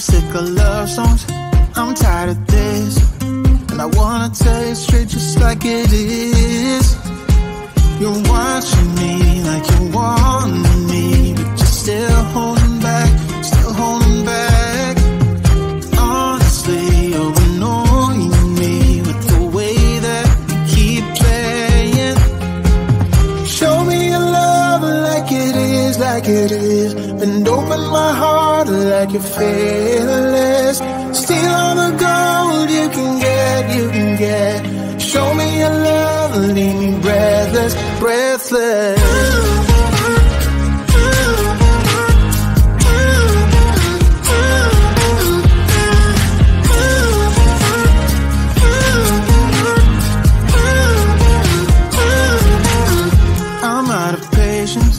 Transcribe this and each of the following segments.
sick of love songs. I'm tired of this. And I wanna tell you straight just like it is. You're watching me like you want me, like it is. And open my heart like you're fearless. Steal all the gold you can get, you can get. Show me your love, leave me breathless, breathless. I'm out of patience,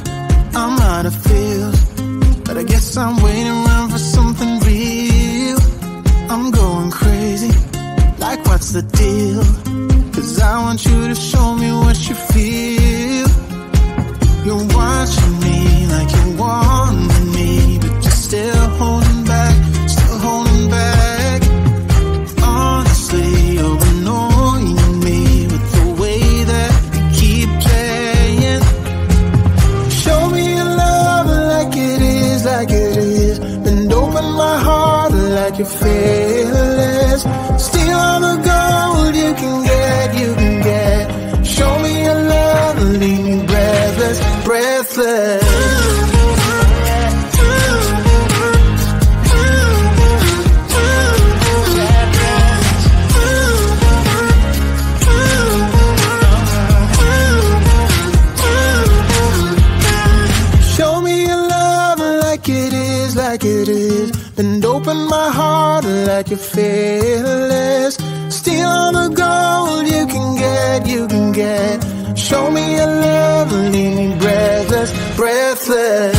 like you're fearless. Steal the gold you can get, you can get. Show me your love, leave me breathless, breathless.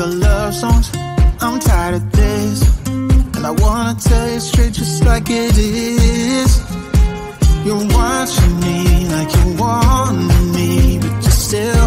Our love songs. I'm tired of this. And I wanna tell you straight just like it is. You're watching me like you want me, but you're still